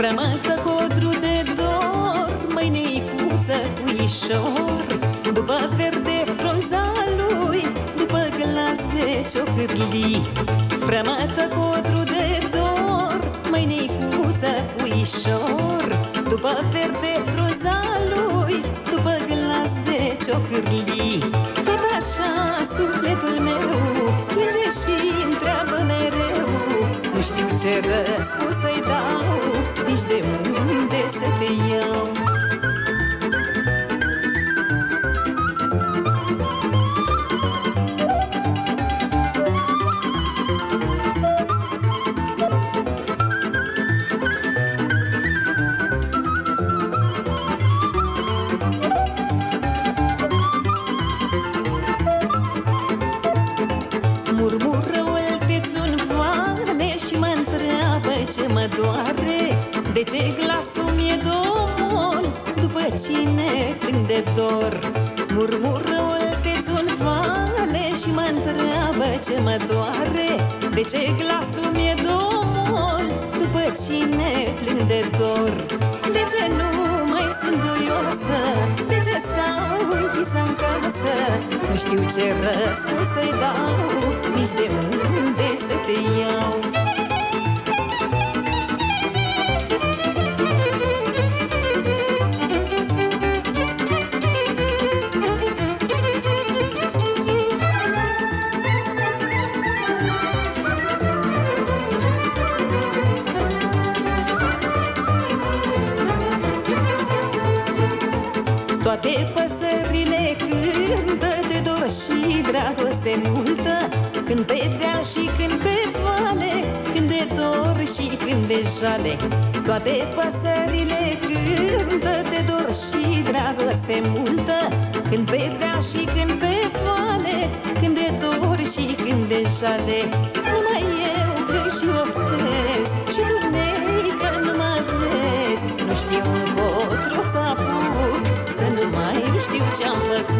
Frământă codru de dor Măi neicuță puișor După verde frunza lui După glas de ciocârli. Frământă codru de dor Măi neicuță puișor După verde frunza lui După glas de ciocârli. Tot așa sufletul meu Plânge și întreabă mereu. Nu știu ce răspuns să-i dau Nici de unde să te iau. Murmură oltețul în vale Și mă întreabă ce mă doare De ce glasul mi-e domol După cine plâng de dor. Murmură oltețul în vale Și mă întreabă ce mă doare. De ce glasul mi-e domol După cine plâng de dor? De ce nu mai sunt voioasă De ce stau închisă în casă? Nu știu ce răspuns să-i dau Nici de unde să te iau Toate păsările cântă de dor și dragoste multă. Când pe deal și când pe vale Când de dor și când de jale Toate păsările cântă de dor și dragoste multă. Când pe deal și când pe vale Când de dor și când de jale vezi Nu